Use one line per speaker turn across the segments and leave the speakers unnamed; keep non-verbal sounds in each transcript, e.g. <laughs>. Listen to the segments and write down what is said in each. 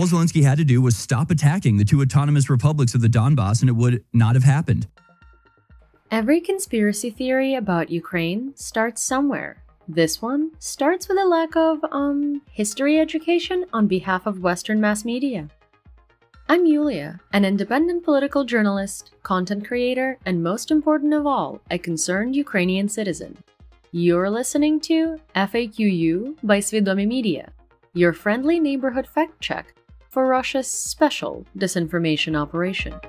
All Zelensky had to do was stop attacking the two autonomous republics of the Donbass and it would not have happened.
Every conspiracy theory about Ukraine starts somewhere. This one starts with a lack of, um, history education on behalf of Western mass media. I'm Yulia, an independent political journalist, content creator, and most important of all, a concerned Ukrainian citizen. You're listening to FAQU by Svidomi Media, your friendly neighborhood fact check for Russia's special disinformation operation.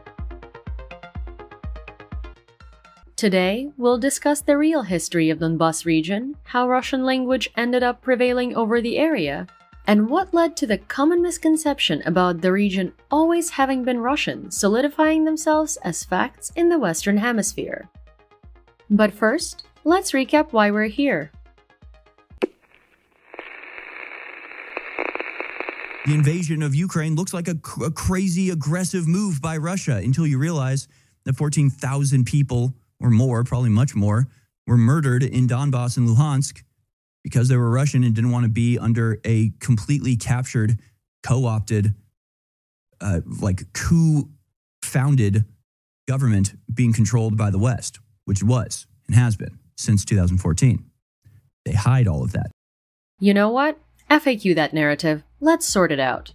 Today, we'll discuss the real history of the Donbas region, how Russian language ended up prevailing over the area, and what led to the common misconception about the region always having been Russian, solidifying themselves as facts in the Western Hemisphere. But first, let's recap why we're here.
The invasion of Ukraine looks like a, a crazy, aggressive move by Russia until you realize that 14,000 people or more, probably much more, were murdered in Donbass and Luhansk because they were Russian and didn't want to be under a completely captured, co opted, uh, like coup founded government being controlled by the West, which was and has been since 2014. They hide all of that.
You know what? FAQ that narrative. Let's sort it out.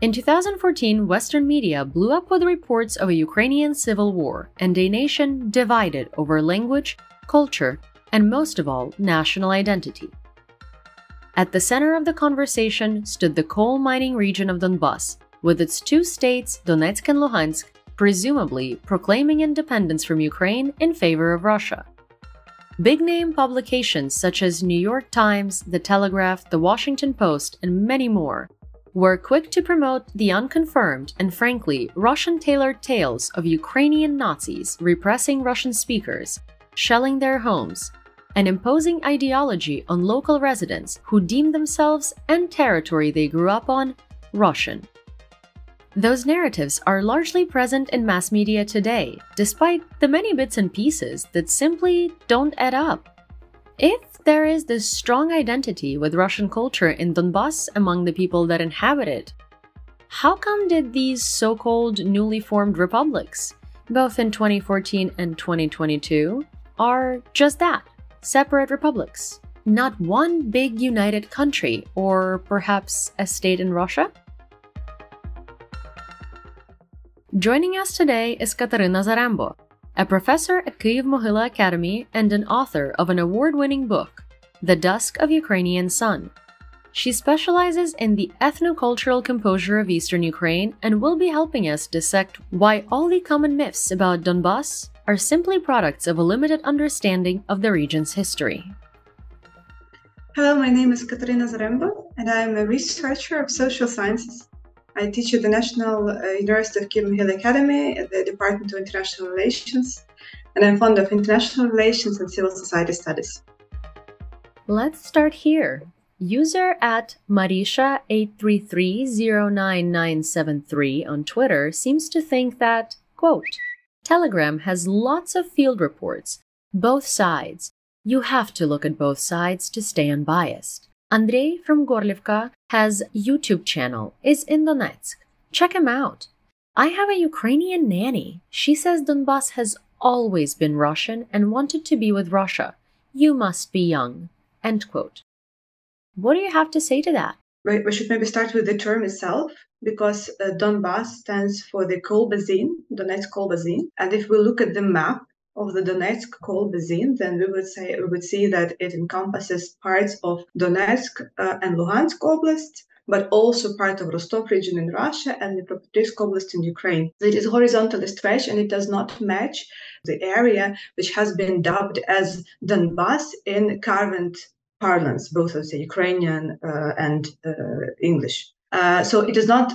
In 2014, Western media blew up with reports of a Ukrainian civil war and a nation divided over language, culture, and most of all, national identity. At the center of the conversation stood the coal mining region of Donbass, with its two states, Donetsk and Luhansk, presumably proclaiming independence from Ukraine in favor of Russia. Big name publications such as New York Times, The Telegraph, The Washington Post, and many more were quick to promote the unconfirmed and frankly Russian tailored tales of Ukrainian Nazis repressing Russian speakers, shelling their homes, and imposing ideology on local residents who deemed themselves and territory they grew up on Russian. Those narratives are largely present in mass media today, despite the many bits and pieces that simply don't add up. If there is this strong identity with Russian culture in Donbass among the people that inhabit it. How come did these so-called newly formed republics, both in 2014 and 2022, are just that, separate republics? Not one big united country, or perhaps a state in Russia? Joining us today is Kateryna Zarembo, a professor at Kyiv Mohyla Academy and an author of an award winning book, The Dusk of Ukrainian Sun. She specializes in the ethnocultural composure of eastern Ukraine and will be helping us dissect why all the common myths about Donbass are simply products of a limited understanding of the region's history.
Hello, my name is Kateryna Zarembo, and I'm a researcher of social sciences I teach at the National uh, University of Kyiv Mohyla Academy at the Department of International Relations, and I'm fond of international relations and civil society studies.
Let's start here. User at Marisha83309973 on Twitter seems to think that, quote, Telegram has lots of field reports, both sides. You have to look at both sides to stay unbiased. Andrei from Gorlivka has YouTube channel, is in Donetsk. Check him out. I have a Ukrainian nanny. She says Donbass has always been Russian and wanted to be with Russia. You must be young. End quote. What do you have to say to that?
Right, we should maybe start with the term itself because uh, Donbass stands for the coal basin, Donetsk coal basin. And if we look at the map, of the Donetsk coal basin, then we would say we would see that it encompasses parts of Donetsk uh, and Luhansk oblasts, but also part of Rostov region in Russia and the Dnipropetrovsk oblast in Ukraine. It is horizontally stretched and it does not match the area which has been dubbed as Donbass in current parlance, both of the Ukrainian uh, and uh, English. Uh, so it is not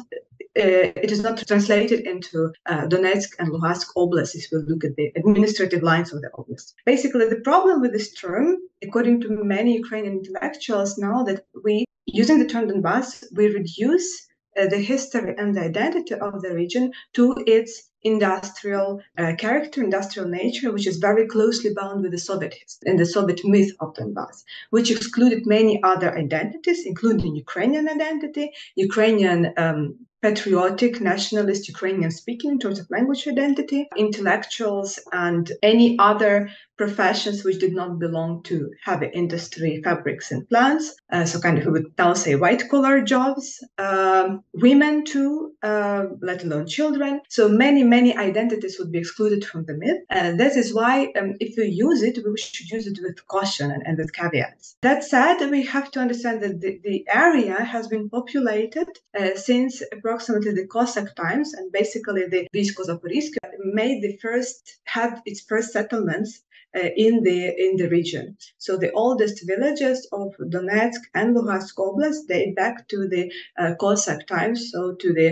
it is not translated into uh, Donetsk and Luhansk oblasts we look at the administrative lines of the oblast. Basically, the problem with this term, according to many Ukrainian intellectuals now, that we, using the term Donbass, we reduce uh, the history and the identity of the region to its industrial uh, character, industrial nature, which is very closely bound with the Soviet and the Soviet myth of Donbass, which excluded many other identities, including Ukrainian identity, Ukrainian um, patriotic, nationalist Ukrainian speaking in terms of language identity, intellectuals, and any other professions which did not belong to heavy industry, fabrics, and plants. Uh, so, kind of, we would now say white collar jobs, um, women too, uh, let alone children. So, many, many identities would be excluded from the myth. And that is why, um, if we use it, we should use it with caution and, and with caveats. That said, we have to understand that the, the area has been populated uh, since approximately the Cossack times, and basically the Vizko made the first, had its first settlements uh, in the in the region. So the oldest villages of Donetsk and Luhansk Oblast date back to the uh, Cossack times, so to the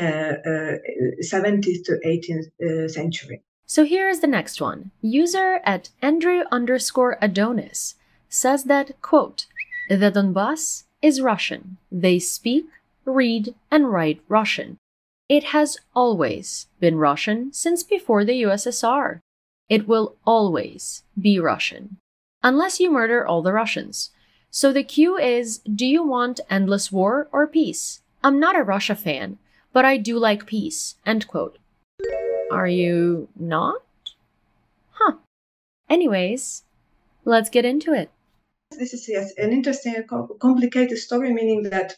uh, 17th to 18th century.
So here is the next one. User at Andrew underscore Adonis says that, quote, the Donbass is Russian. They speak, read, and write Russian. It has always been Russian since before the USSR. It will always be Russian. Unless you murder all the Russians. So the Q is Do you want endless war or peace? I'm not a Russia fan, but I do like peace. End quote. Are you not? Huh. Anyways, let's get into it.
This is yes, an interesting, complicated story, meaning that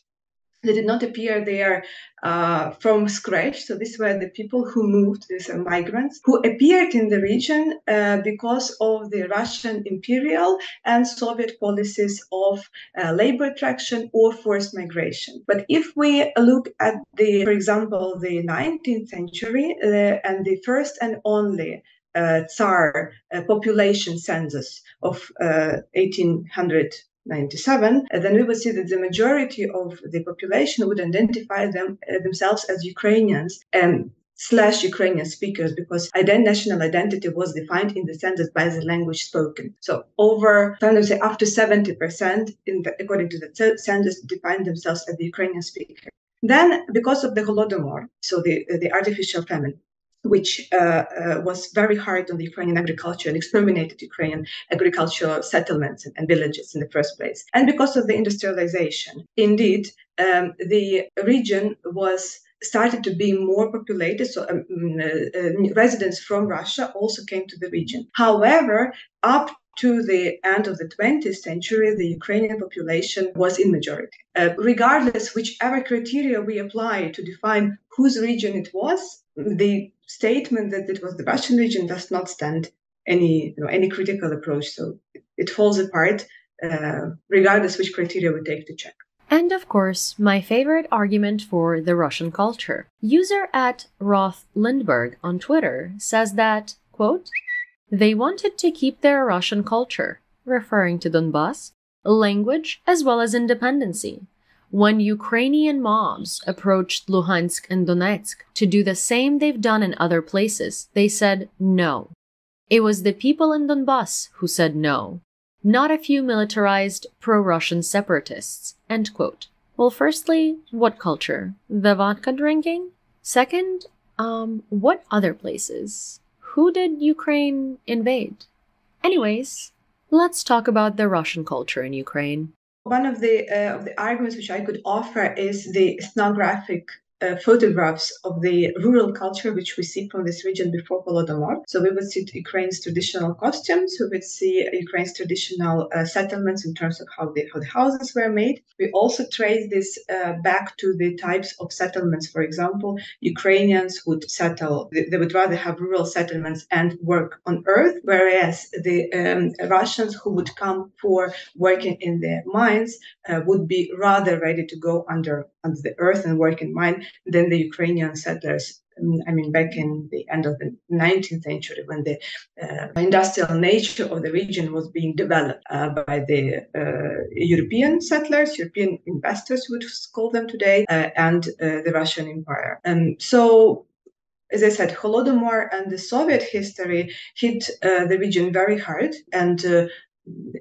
they did not appear there uh, from scratch. So these were the people who moved, these are migrants, who appeared in the region uh, because of the Russian imperial and Soviet policies of uh, labor attraction or forced migration. But if we look at the, for example, the 19th century uh, and the first and only uh, Tsar uh, population census of 1800 97, then we would see that the majority of the population would identify them uh, themselves as Ukrainians and slash Ukrainian speakers because ident- national identity was defined in the census by the language spoken. So over, I would say up to 70% in the, according to the census defined themselves as the Ukrainian speaker. Then, because of the Holodomor, so the, the artificial famine, which uh, uh, was very hard on the Ukrainian agriculture and exterminated Ukrainian agricultural settlements and, and, villages in the first place. And because of the industrialization, indeed, um, the region was started to be more populated. So um, mm, uh, uh, residents from Russia also came to the region. However, up to the end of the 20th century, the Ukrainian population was in majority. Uh, regardless whichever criteria we apply to define whose region it was, the statement that it was the Russian region does not stand any you know, any critical approach. So it, falls apart, uh, regardless which criteria we take to check.
And of course, my favorite argument for the Russian culture. User at Roth Lindberg on Twitter says that, quote, they wanted to keep their Russian culture, referring to Donbass, language, as well as independency. When Ukrainian mobs approached Luhansk and Donetsk to do the same they've done in other places, they said no. It was the people in Donbass who said no, not a few militarized pro-Russian separatists. End quote. Well, firstly, what culture? The vodka drinking? Second, um, what other places? Who did Ukraine invade? Anyways, let's talk about the Russian culture in Ukraine.
One of the uh, of the arguments which I could offer is the ethnographic uh, photographs of the rural culture which we see from this region before Holodomor. So we would see Ukraine's traditional costumes, we would see Ukraine's traditional uh, settlements in terms of how the, how the houses were made. We also trace this uh, back to the types of settlements. For example, Ukrainians would settle, they, would rather have rural settlements and work on earth, whereas the um, Russians who would come for working in the mines uh, would be rather ready to go under under the earth and work in mine than the Ukrainian settlers. Um, I mean, back in the end of the 19th century, when the uh, industrial nature of the region was being developed uh, by the uh, European settlers, European investors, would call them today, uh, and uh, the Russian Empire. And so as I said, Holodomor and the Soviet history hit uh, the region very hard, and uh,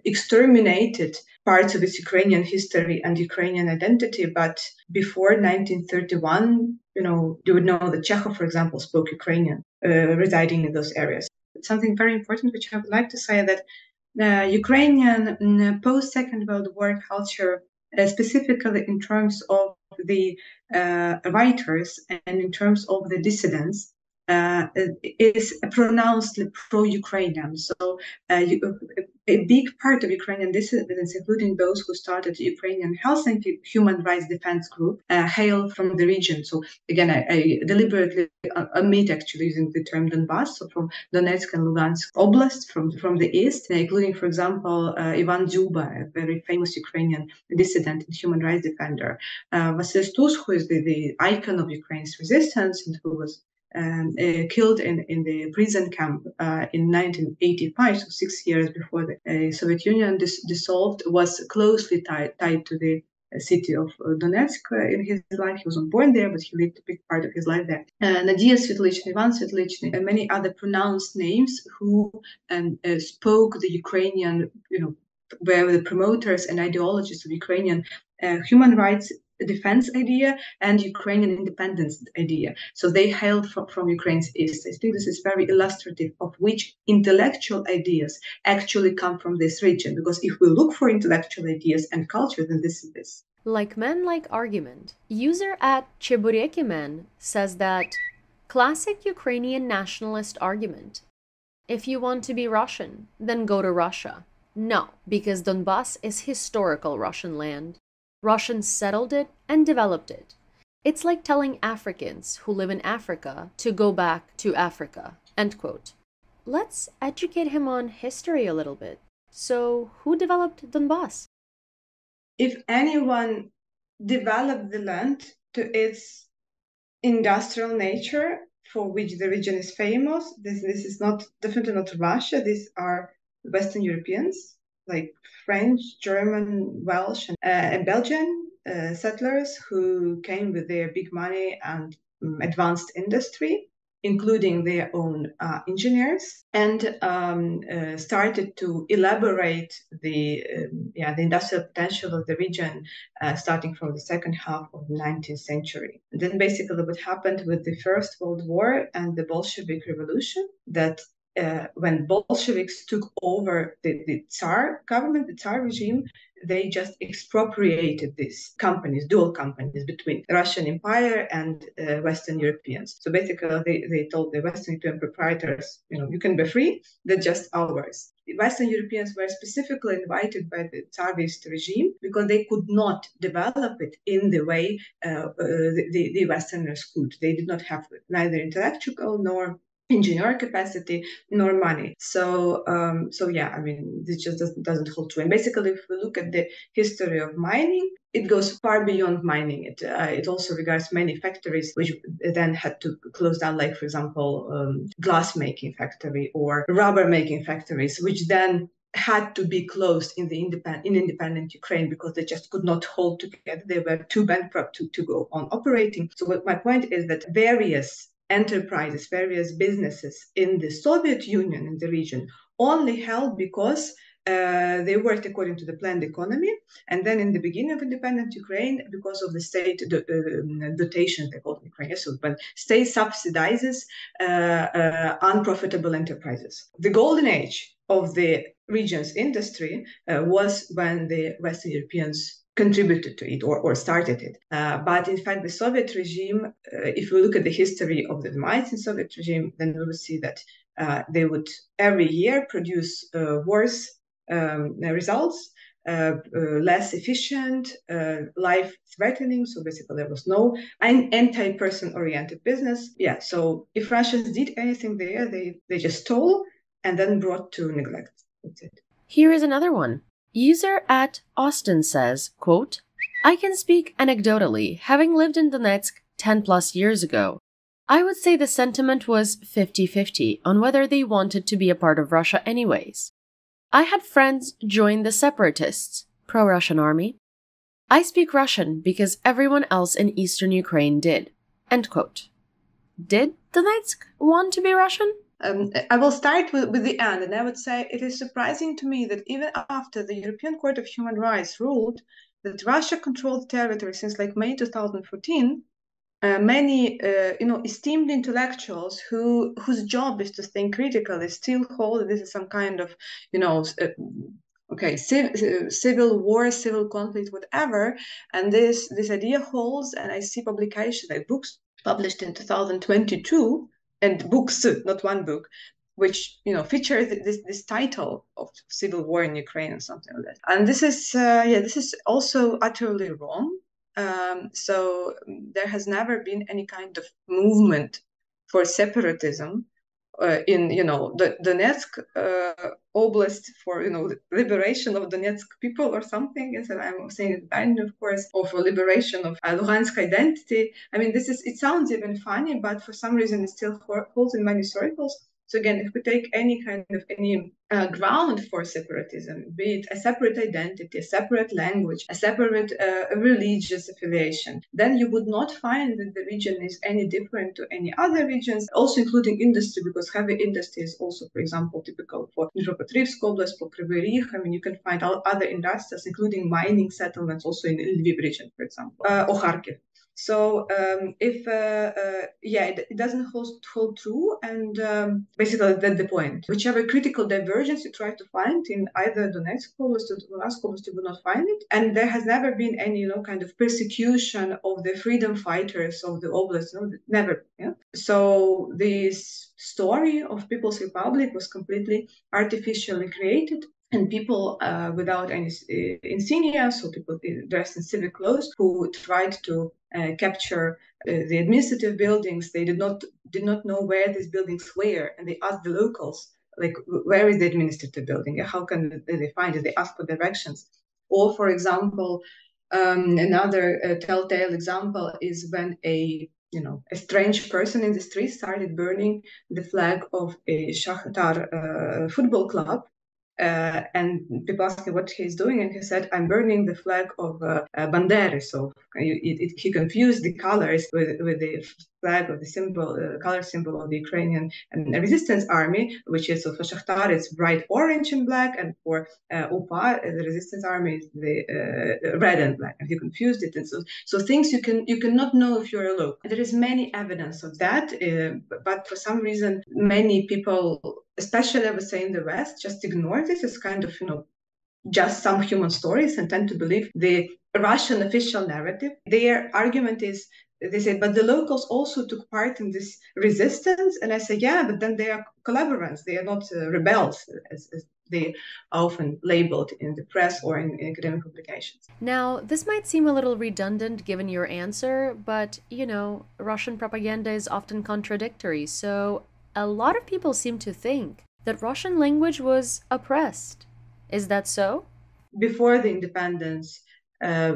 exterminated parts of its Ukrainian history and Ukrainian identity. But before 1931, you know, you would know that Chekhov, for example, spoke Ukrainian, uh, residing in those areas. Something very important, which I would like to say, that uh, Ukrainian mm, post Second World War culture, uh, specifically in terms of the uh, writers and in terms of the dissidents, uh, is pronouncedly pro-Ukrainian. So uh, a big part of Ukrainian dissidents, including those who started the Ukrainian Helsinki Human Rights Defense Group, uh, hail from the region. So again, I, I deliberately uh, omit actually using the term Donbass, so from Donetsk and Lugansk Oblast, from, from the east, including, for example, uh, Ivan Dziuba, a very famous Ukrainian dissident and human rights defender, uh, Vasyl Stus, who is the, the icon of Ukraine's resistance and who was um, uh, killed in, in the prison camp uh, in 1985, so six years before the uh, Soviet Union dis- dissolved, was closely tied, tied to the city of Donetsk in his life. He wasn't born there, but he lived a big part of his life there. Uh, Nadia Svitlychny, Ivan Svitlychny, and many other pronounced names who um, uh, spoke the Ukrainian, you know, were the promoters and ideologists of Ukrainian uh, human rights defense idea and Ukrainian independence idea. So they hailed from, from Ukraine's east. I think this is very illustrative of which intellectual ideas actually come from this region. Because if we look for intellectual ideas and culture, then this is this.
Like men like argument, user at Cheburekimen says that classic Ukrainian nationalist argument. If you want to be Russian, then go to Russia. No, because Donbass is historical Russian land. Russians settled it and developed it. It's like telling Africans who live in Africa to go back to Africa. End quote. Let's educate him on history a little bit. So, who developed Donbass?
If anyone developed the land to its industrial nature, for which the region is famous, this, this is not definitely not Russia. These are Western Europeans like French, German, Welsh, and, uh, and Belgian uh, settlers who came with their big money and um, advanced industry, including their own uh, engineers, and um, uh, started to elaborate the um, yeah the industrial potential of the region, uh, starting from the second half of the 19th century. And then basically, what happened with the First World War and the Bolshevik Revolution that uh, when Bolsheviks took over the, the Tsar government, the Tsar regime, they just expropriated these companies, dual companies between Russian Empire and uh, Western Europeans. So basically, they, they told the Western European proprietors, you know, you can be free, they're just ours. Western Europeans were specifically invited by the Tsarist regime because they could not develop it in the way uh, uh, the, the Westerners could. They did not have neither intellectual nor engineer capacity nor money so um, so yeah i mean this just doesn't, doesn't hold true and basically if we look at the history of mining it goes far beyond mining it uh, it also regards many factories which then had to close down like for example um, glass making factory or rubber making factories which then had to be closed in the independent in independent Ukraine because they just could not hold together. They were too bankrupt to, to go on operating. So what my point is that various enterprises, various businesses in the Soviet Union in the region only held because uh, they worked according to the planned economy. And then in the beginning of independent Ukraine, because of the state do, uh, dotation, they call it Ukraine, so when state subsidizes uh, uh, unprofitable enterprises. The golden age of the region's industry uh, was when the Western Europeans contributed to it or, or started it. Uh, but in fact, the Soviet regime, uh, if we look at the history of the mites in Soviet regime, then we will see that uh, they would every year produce uh, worse um, results, uh, uh, less efficient, life threatening. So basically, there was no anti person oriented business. Yeah. So if Russians did anything there, they, they just stole and then brought to neglect. That's it.
Here is another one. User at Austin says, quote, I can speak anecdotally, having lived in Donetsk 10 plus years ago. I would say the sentiment was 50 50 on whether they wanted to be a part of Russia, anyways. I had friends join the separatists, pro Russian army. I speak Russian because everyone else in eastern Ukraine did. End quote. Did Donetsk want to be Russian?
Um, I will start with, with the end, and I would say it is surprising to me that even after the European Court of Human Rights ruled that Russia controlled territory since like May 2014, uh, many uh, you know esteemed intellectuals who whose job is to think critically still hold that this is some kind of you know uh, okay civ- civil war civil conflict whatever. And this this idea holds and i see publications like books published in 2022 and books not one book which you know features this this title of civil war in ukraine or something like that. And this is uh, yeah this is also utterly wrong. Um, so there has never been any kind of movement for separatism uh, in you know the Donetsk uh, oblast for you know liberation of Donetsk people or something. And I'm saying and of course, of liberation of uh, Luhansk identity. I mean, this is it sounds even funny, but for some reason it still holds in many circles. So again, if we take any kind of any uh, ground for separatism, be it a separate identity, a separate language, a separate uh, religious affiliation, then you would not find that the region is any different to any other regions, also including industry, because heavy industry is also, for example, typical for Dnipropetrovsk Oblast, for. I mean, you can find other industries, including mining settlements, also in Lviv region, for example, uh, or Kharkiv. So um, if uh, uh, yeah, it, it, doesn't hold, hold true, and um, basically that's the point. Whichever critical divergence you try to find in either Donetsk Oblast or Luhansk Oblast, you will not find it. And there has never been any you know kind of persecution of the freedom fighters of the oblast. No, never. Yeah. So this story of People's Republic was completely artificially created and people uh, without any uh, insignia, so people dressed in civic clothes, who tried to uh, capture uh, the administrative buildings. They did not did not know where these buildings were, and they asked the locals, like, where is the administrative building? How can they find it? They asked for directions. Or, for example, um, another uh, telltale example is when a you know a strange person in the street started burning the flag of a Shakhtar uh, football club uh, and people asked him what he's doing, and he said, "I'm burning the flag of uh, uh, Bandera." So it, it, he confused the colors with, with the flag of the symbol, uh, color symbol of the Ukrainian um, resistance army, which is so for Shakhtar it's bright orange and black, and for uh, UPA the resistance army is the uh, red and black. And he confused it, and so so things you can you cannot know if you're a local. There is many evidence of that, uh, but for some reason many people especially I would say in the West, just ignore this as kind of, you know, just some human stories and tend to believe the Russian official narrative. Their argument is they say, but the locals also took part in this resistance. And I say, yeah, but then they are collaborants. They are not uh, rebels, as, as, they are often labeled in the press or in, in academic publications.
Now, this might seem a little redundant given your answer, but, you know, Russian propaganda is often contradictory. So a lot of people seem to think that Russian language was oppressed. Is that so?
Before the independence, uh,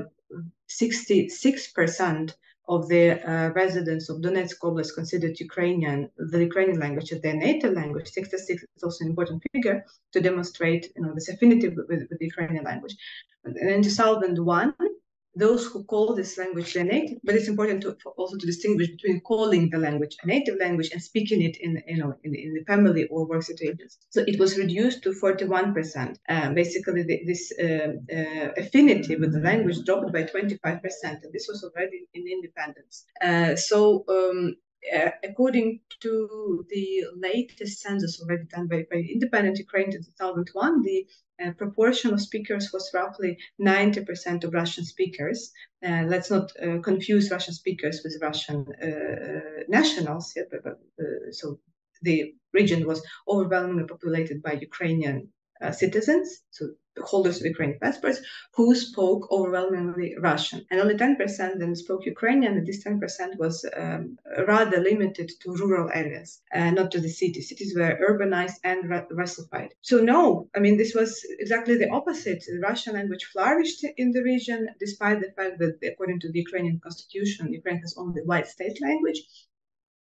66% of the uh, residents of Donetsk Oblast considered Ukrainian, the Ukrainian language as their native language. 66 is also an important figure to demonstrate you know, this affinity with, with the Ukrainian language. And in 2001, those who call this language their native, but it's important to also to distinguish between calling the language a native language and speaking it in you know in, in the family or work situations. So it was reduced to 41%. Uh, basically, the, this uh, uh, affinity with the language dropped by 25%, and this was already in independence. Uh, so um, uh, according to the latest census already done by, by independent Ukraine in 2001, the uh, proportion of speakers was roughly 90% of Russian speakers. Uh, let's not uh, confuse Russian speakers with Russian uh, nationals. Yeah, but, so the region was overwhelmingly populated by Ukrainian citizens, so holders of Ukrainian passports, who spoke overwhelmingly Russian. And only 10% then spoke Ukrainian, and this 10% was um, rather limited to rural areas, uh, not to the cities. Cities were urbanized and Russified. So, no, I mean, this was exactly the opposite. The Russian language flourished in the region, despite the fact that, according to the Ukrainian constitution, Ukraine has only white state language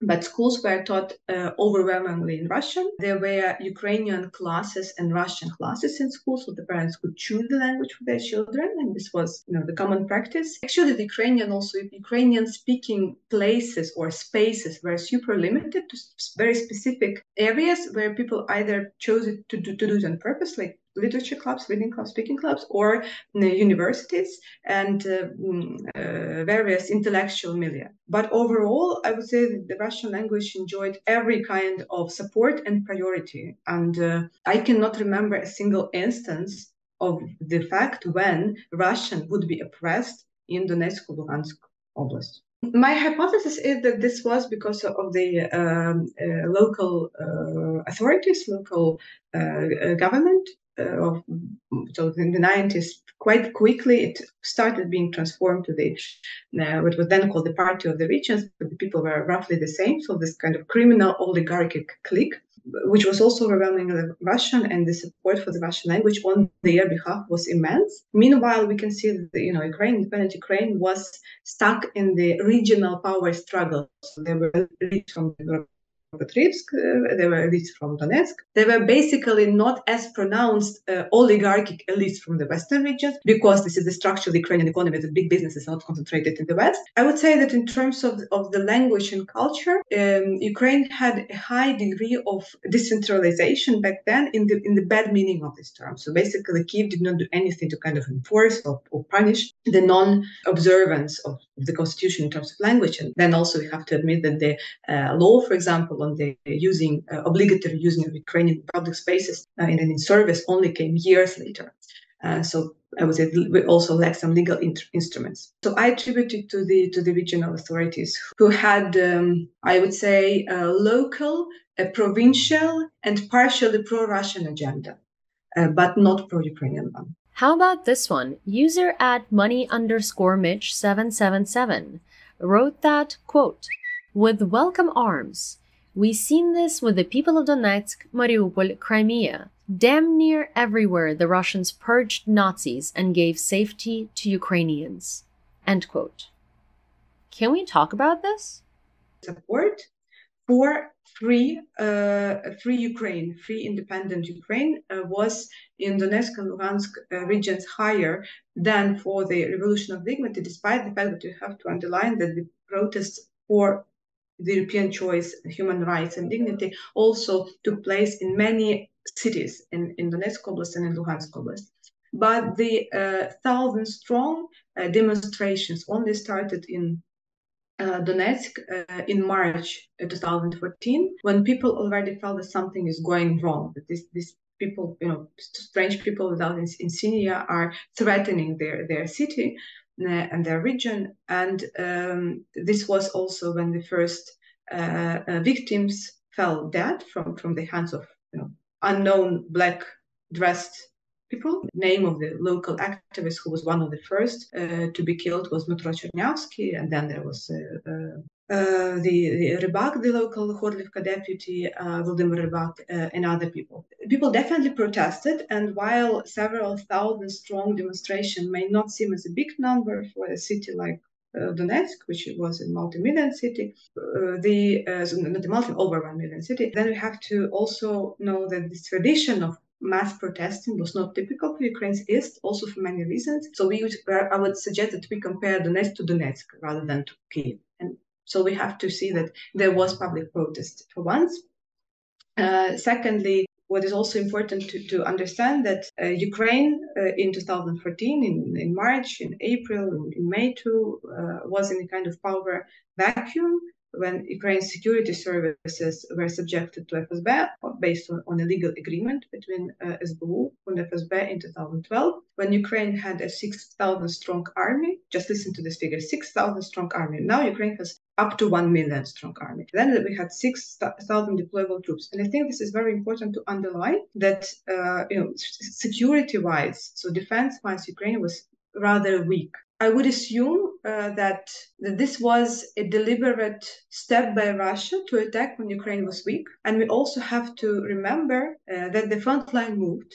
but schools were taught uh, overwhelmingly in Russian. There were Ukrainian classes and Russian classes in schools, so the parents could choose the language for their children, and this was, you know, the common practice. Actually, the Ukrainian also Ukrainian-speaking places or spaces were super limited to very specific areas where people either chose to do, to do it on purpose, like literature clubs, reading clubs, speaking clubs, or universities and uh, mm, uh, various intellectual milieu. But overall, I would say that the Russian language enjoyed every kind of support and priority. And uh, I cannot remember a single instance of the fact when Russian would be oppressed in Donetsk Luhansk Oblast. My hypothesis is that this was because of the um, uh, local uh, authorities, local uh, government, uh, so in the 90s quite quickly it started being transformed to the uh, what was then called the party of the regions but the people were roughly the same so this kind of criminal oligarchic clique which was also overwhelmingly Russian, and the support for the Russian language on their behalf was immense. Meanwhile, we can see that you know Ukraine, independent Ukraine, was stuck in the regional power struggle. So they were from Petrivsk, uh, they were elites from Donetsk. They were basically not as pronounced uh, oligarchic elites from the Western regions because this is the structure of the Ukrainian economy, the big business is not concentrated in the West. I would say that in terms of, of the language and culture, um, Ukraine had a high degree of decentralization back then in the in the bad meaning of this term. So basically, Kiev did not do anything to kind of enforce or, or punish the non-observance of the constitution in terms of language. And then also we have to admit that the uh, law, for example, on the using uh, obligatory using of Ukrainian public spaces uh, and in service only came years later. Uh, so I would say we also lack some legal int- instruments. So I attribute it to the to the regional authorities who had, um, I would say, a local, a provincial, and partially pro-Russian agenda, uh, but not pro-Ukrainian one.
How about this one? User at money underscore Mitch seven seven seven wrote that quote with welcome arms we seen this with the people of Donetsk, Mariupol, Crimea. Damn near everywhere the Russians purged Nazis and gave safety to Ukrainians. End quote. Can we talk about this?
Support for free, uh, free Ukraine, free independent Ukraine uh, was in Donetsk and Luhansk uh, regions higher than for the Revolution of Dignity, despite the fact that you have to underline that the protests for the European choice, human rights and dignity also took place in many cities in, in Donetsk Oblast and in Luhansk Oblast. But the uh, thousand strong uh, demonstrations only started in uh, Donetsk uh, in March 2014, when people already felt that something is going wrong, that this, these people, you know, strange people without insignia are threatening their, their city and their region. And um, this was also when the first uh, uh, victims fell dead from, from the hands of you know, unknown black dressed people. The name of the local activist who was one of the first uh, to be killed was Dmytro Chernyavsky, and then there was uh, uh, uh, the, the Rybak, the local Horlivka deputy, uh, Vladimir Rybak, uh, and other people. People definitely protested, and while several thousand strong demonstration may not seem as a big number for a city like Donetsk, which was a multi-million city, uh, the uh, so not a multi over one million city. Then we have to also know that this tradition of mass protesting was not typical for Ukraine's east, also for many reasons. So we would, I would suggest that we compare Donetsk to Donetsk rather than to Kiev. And so we have to see that there was public protest for once. Uh, secondly, what is also important to, to understand that uh, Ukraine uh, in 2014, in, in March, in April, in, in May too, uh, was in a kind of power vacuum when Ukraine's security services were subjected to FSB based on, on a legal agreement between uh, SBU and FSB in 2012, when Ukraine had a 6,000 strong army. Just listen to this figure 6,000 strong army. Now Ukraine has up to 1 million strong army. Then we had 6,000 deployable troops. And I think this is very important to underline that, uh, you know, security wise, so defense wise, Ukraine was rather weak. I would assume uh, that, that this was a deliberate step by Russia to attack when Ukraine was weak. And we also have to remember uh, that the front line moved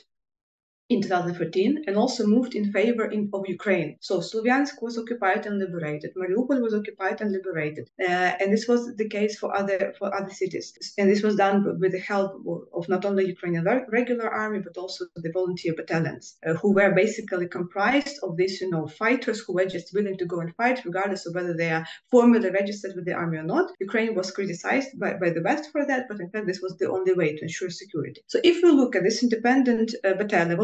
in 2014 and also moved in favor in, of Ukraine. So Slovyansk was occupied and liberated. Mariupol was occupied and liberated, uh, and this was the case for other for other cities. And this was done with the help of not only Ukrainian regular army but also the volunteer battalions, uh, who were basically comprised of these, you know, fighters who were just willing to go and fight, regardless of whether they are formally registered with the army or not. Ukraine was criticized by, by the West for that, but in fact, this was the only way to ensure security. So if we look at this independent uh, battalion,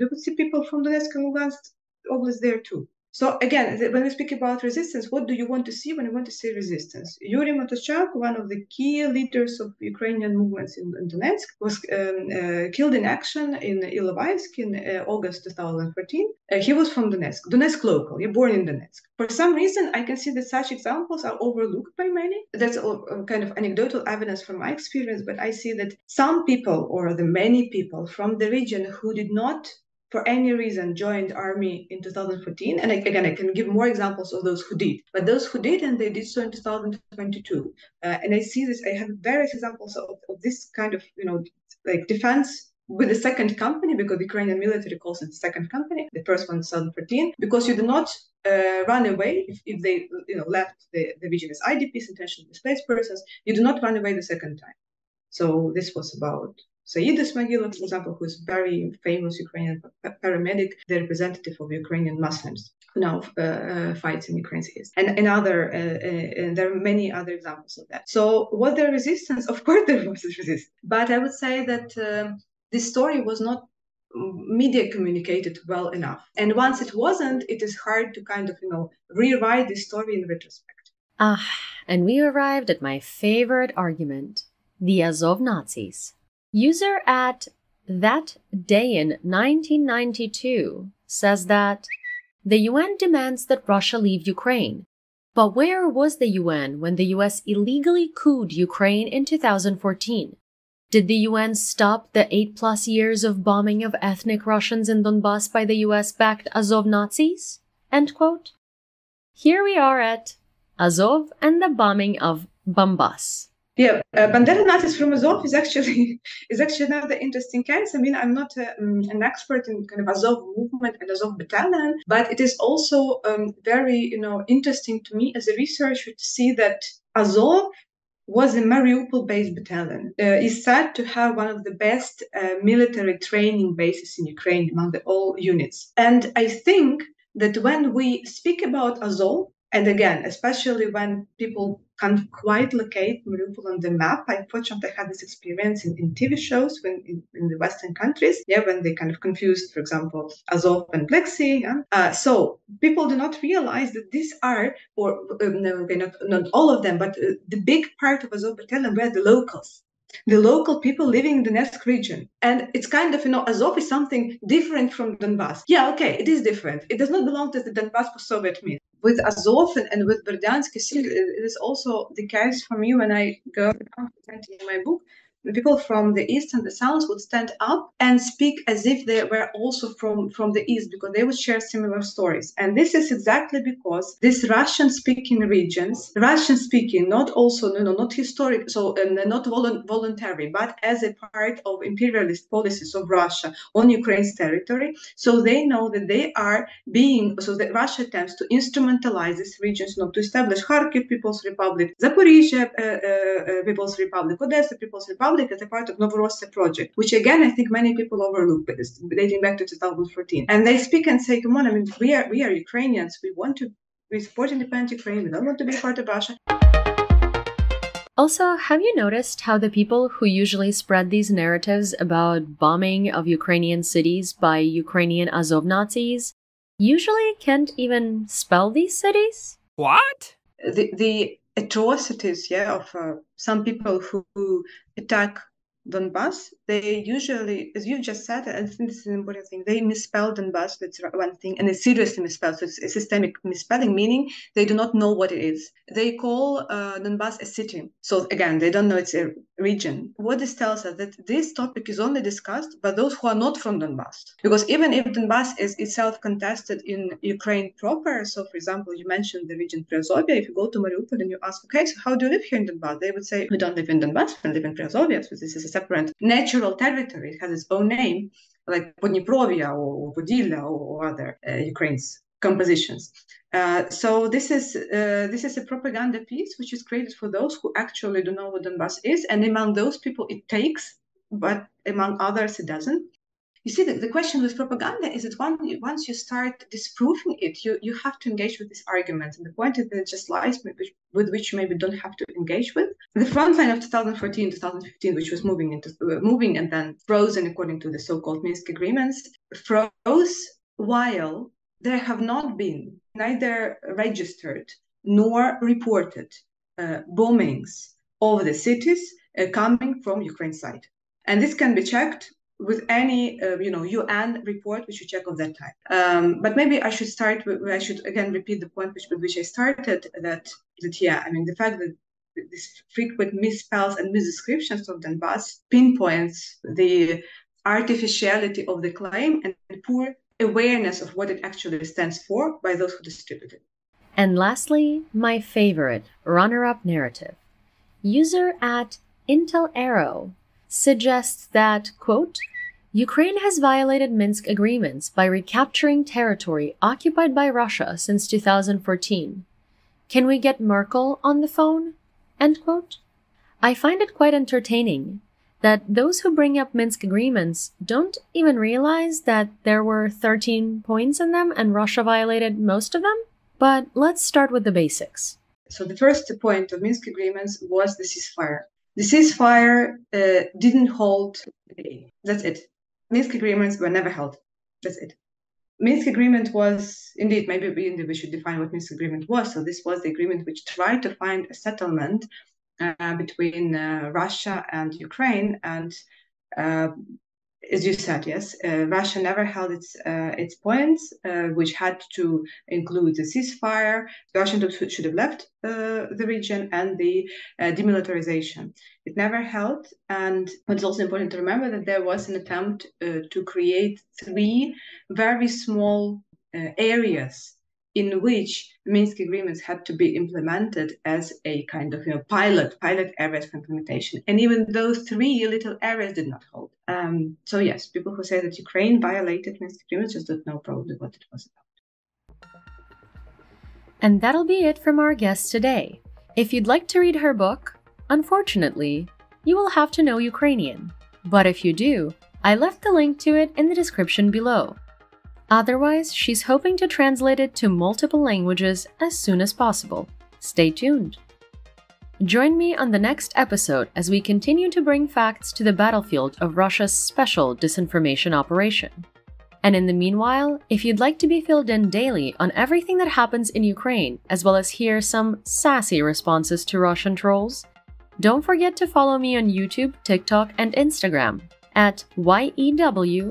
we would see people from Donetsk and Lugansk always there too. So again, when we speak about resistance, what do you want to see when you want to see resistance? Yuri Matushchak, one of the key leaders of Ukrainian movements in, in Donetsk, was um, uh, killed in action in Ilovaisk in uh, August 2014. Uh, he was from Donetsk, Donetsk local, he born in Donetsk. For some reason, I can see that such examples are overlooked by many. That's a, a kind of anecdotal evidence from my experience, but I see that some people or the many people from the region who did not for any reason joined army in 2014 and again i can give more examples of those who did. But those who did and they did so in 2022 uh, and i see this i have various examples of, of this kind of you know like defense with the second company because the Ukrainian military calls it the second company, the first one 2014, because you do not uh, run away if, if they you know left the, the region as IDPs, intentionally displaced persons, you do not run away the second time. So this was about Said Ismagilov, for example, who is very famous Ukrainian paramedic, the representative of Ukrainian Muslims who now uh, uh, fights in Ukraine's and, and other, uh, uh, and there are many other examples of that. So, was there resistance? <laughs> Of course, there was resistance, but I would say that um, this story was not media communicated well enough, and once it wasn't, it is hard to kind of you know rewrite the story in retrospect.
Ah, and we arrived at my favorite argument: the Azov Nazis. User at that day in 1992 says that the UN demands that Russia leave Ukraine. But where was the UN when the US illegally couped Ukraine in 2014? Did the UN stop the eight plus years of bombing of ethnic Russians in Donbass by the US backed Azov Nazis? End quote. Here we are at Azov and the bombing of Bambas.
Yeah, uh, Bandera Nazis from Azov is actually <laughs> is actually another interesting case. I mean, I'm not um, an expert in kind of Azov movement and Azov battalion, but it is also um, very you know interesting to me as a researcher to see that Azov was a Mariupol-based battalion. Uh, is said to have one of the best uh, military training bases in Ukraine among the all units. And I think that when we speak about Azov, and again, especially when people can't quite locate Mariupol on the map. I unfortunately had this experience in, in TV shows when in, in, the Western countries, yeah, when they kind of confused, for example, Azov and Black Sea. Yeah? Uh, so people do not realize that these are, or um, no, not, not all of them, but uh, the big part of Azov battalion were the locals the local people living in the Donetsk region. And it's kind of, you know, Azov is something different from Donbass. Yeah, okay, it is different. It does not belong to the Donbass post-Soviet myth. With Azov and, and with Berdyansk, it is also the case for me when I go in my book people from the east and the south would stand up and speak as if they were also from, from the east because they would share similar stories. And this is exactly because these Russian speaking regions, Russian speaking, not also, no, no, not historic, so um, not voluntary, but as a part of imperialist policies of Russia on Ukraine's territory. So they know that they are being, so that Russia attempts to instrumentalize these regions, not to establish Kharkiv People's Republic, Zaporizhia uh, uh, uh, People's Republic, Odessa People's Republic, Republic as a part of Novorossiya project, which again I think many people overlook because dating back to 2014. And they speak and say, "Come on, I mean, we are we are Ukrainians. We want to we support independent Ukraine. We don't want to be part of Russia."
Also, have you noticed how the people who usually spread these narratives about bombing of Ukrainian cities by Ukrainian Azov Nazis usually can't even spell these cities?
What?
The the atrocities, yeah, of uh, some people who, who attack Donbass, they usually, as you just said, I think this is an important thing, they misspell Donbass, that's one thing, and it's seriously misspelled. So it's a systemic misspelling, meaning they do not know what it is. They call uh, Donbass a city. So again, they don't know it's a region. What this tells us that this topic is only discussed by those who are not from Donbass. Because even if Donbass is itself contested in Ukraine proper, so for example, you mentioned the region Priazovia, if you go to Mariupol and you ask, okay, so how do you live here in Donbass? They would say, we don't live in Donbass, we live in Priazovia, so this is a separate natural territory. It has its own name. like Podniprovia or Podillia or, other uh, Ukraine's compositions. Uh, so this is uh, this is a propaganda piece which is created for those who actually don't know what Donbass is, and among those people it takes, but among others it doesn't you see, the, the question with propaganda is that one, once you start disproving it, you, you have to engage with this argument. And the point is that it just lies with, with which you maybe don't have to engage with. The front line of 2014, 2015, which was moving into uh, moving and then frozen according to the so-called Minsk agreements, froze while there have not been neither registered nor reported uh, bombings of the cities uh, coming from Ukraine side. And this can be checked with any uh, you know UN report, we should check of that type. Um, but maybe I should start. With, I should again repeat the point which with which I started. That that yeah, I mean the fact that this frequent misspells and misdescriptions of Donbass pinpoints the artificiality of the claim and poor awareness of what it actually stands for by those who distribute it.
And lastly, my favorite runner-up narrative. User at Intel Arrow suggests that, quote, Ukraine has violated Minsk agreements by recapturing territory occupied by Russia since 2014. Can we get Merkel on the phone? End quote. I find it quite entertaining that those who bring up Minsk agreements don't even realize that there were 13 points in them and Russia violated most of them. But let's start with the basics.
So the first point of Minsk agreements was the ceasefire. The ceasefire uh, didn't hold. That's it. Minsk agreements were never held. That's it. Minsk agreement was indeed maybe we, we should define what Minsk agreement was. So this was the agreement which tried to find a settlement uh, between uh, Russia and Ukraine, and uh, as you said, yes, uh, Russia never held its uh, its points, uh, which had to include the ceasefire. Russia should have left uh, the region and the uh, demilitarization. It never held, and it's also important to remember that there was an attempt uh, to create three very small areas in which Minsk agreements had to be implemented as a kind of you know pilot pilot areas for implementation, and even those three little areas did not hold. Um, so yes, people who say that Ukraine violated Minsk agreements just don't know probably what it was about.
And that'll be it from our guest today. If you'd like to read her book, unfortunately, you will have to know Ukrainian. But if you do, I left the link to it in the description below. Otherwise, she's hoping to translate it to multiple languages as soon as possible. Stay tuned. Join me on the next episode as we continue to bring facts to the battlefield of Russia's special disinformation operation. And in the meanwhile, if you'd like to be filled in daily on everything that happens in Ukraine, as well as hear some sassy responses to Russian trolls, don't forget to follow me on YouTube, TikTok, and Instagram at YEWLEEA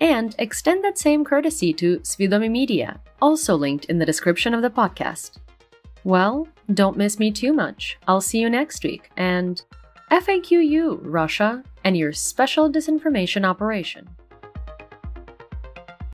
and extend that same courtesy to Svidomi Media, also linked in the description of the podcast. Well, don't miss me too much. I'll see you next week, and FAQU, Russia, and your special disinformation operation.